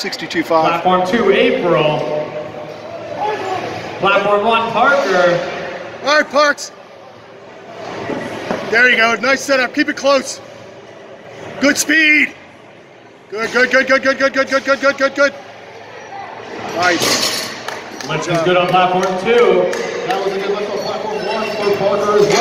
62.5. Platform two, April. Platform one, Parker. All right, Parks. There you go. Nice setup. Keep it close. Good speed. Good, good, good, good, good, good, good, good, good, good, good, good. Nice. Lipson's good on platform two. That was a good lift on platform one for Parker as well.